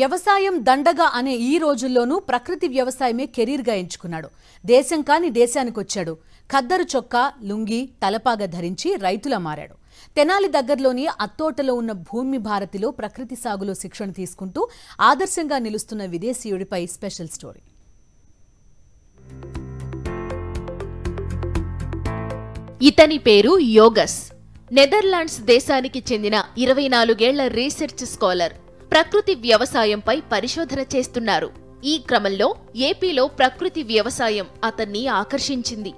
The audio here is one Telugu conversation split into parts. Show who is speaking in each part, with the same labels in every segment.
Speaker 1: వ్యవసాయం దండగా అనే ఈ రోజుల్లోనూ ప్రకృతి వ్యవసాయమే కెరీర్గా ఎంచుకున్నాడు. దేశం కాని దేశానికొచ్చాడు ఖద్దరు చొక్కా లుంగి తలపాగ ధరించి రైతులా మారాడు. తెనాలి దగ్గరలోని అత్తోటలో ఉన్న భూమి భారతిలో ప్రకృతి సాగులో శిక్షణ తీసుకుంటూ ఆదర్శంగా నిలుస్తున్న విదేశీయుడిపై స్పెషల్ స్టోరీ.
Speaker 2: ఇతని పేరు యోగస్. నెదర్లాండ్స్ దేశానికి చెందిన ఇరవై నాలుగేళ్ళ రీసెర్చ్ స్కాలర్. ప్రకృతి వ్యవసాయంపై పరిశోధన చేస్తున్నారు. ఈ క్రమంలో ఏపీలో ప్రకృతి వ్యవసాయం అతన్ని ఆకర్షించింది.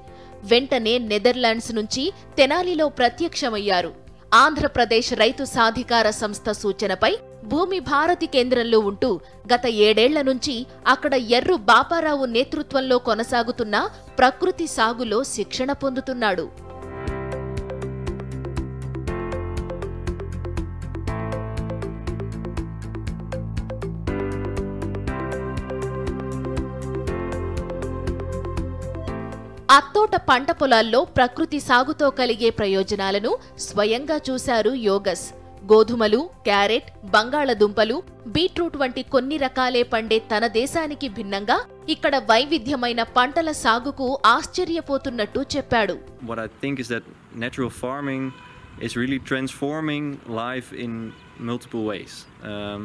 Speaker 2: వెంటనే నెదర్లాండ్స్ నుంచి తెనాలిలో ప్రత్యక్షమయ్యారు. ఆంధ్రప్రదేశ్ రైతు సాధికార సంస్థ సూచనపై భూమి భారతి కేంద్రంలో ఉంటూ గత ఏడేళ్ళ నుంచి అక్కడ ఎర్రు బాపారావు నేతృత్వంలో కొనసాగుతున్న ప్రకృతి సాగులో శిక్షణ పొందుతున్నాడు. అత్తోట పంట పొలాల్లో ప్రకృతి సాగుతో కలిగే ప్రయోజనాలను స్వయంగా చూశారు యోగస్ గోధుమలు క్యారెట్ బంగాళదుంపలు బీట్రూట్ వంటి కొన్ని రకాలే పండే తన దేశానికి భిన్నంగా ఇక్కడ వైవిధ్యమైన పంటల సాగుకు ఆశ్చర్యపోతున్నట్టు చెప్పాడు
Speaker 3: what I think is that natural farming is really transforming life in multiple ways. Um,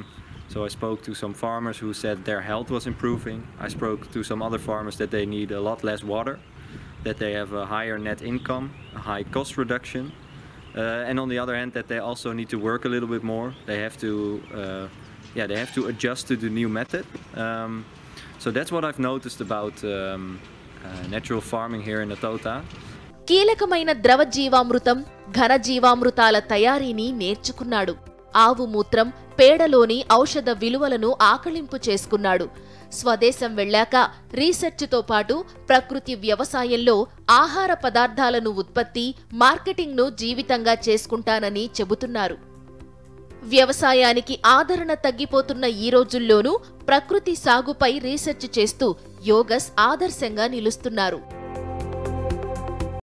Speaker 3: so I spoke to some farmers who said their health was improving. I spoke to some other farmers that they need a lot less water, that they have a higher net income, a high cost reduction, uh, and on the other hand that they also need to work a little bit more. They have to, uh, yeah, they have to adjust to the new method. Um, so that's what I've noticed about um, uh, natural farming here in Atota.
Speaker 2: కీలకమైన ద్రవ జీవామృతం ఘన జీవామృతాల తయారీని నేర్చుకున్నాడు ఆవు మూత్రం పేడలోని ఔషధ విలువలను ఆకళింపు చేసుకున్నాడు. స్వదేశం వెళ్ళాక రీసెర్చ్తో పాటు ప్రకృతి వ్యవసాయంలో ఆహార పదార్థాలను ఉత్పత్తి మార్కెటింగ్ను జీవితంగా చేసుకుంటానని చెబుతున్నారు. వ్యవసాయానికి ఆదరణ తగ్గిపోతున్న ఈ రోజుల్లోనూ ప్రకృతి సాగుపై రీసెర్చ్ చేస్తూ యోగస్ ఆదర్శంగా నిలుస్తున్నారు.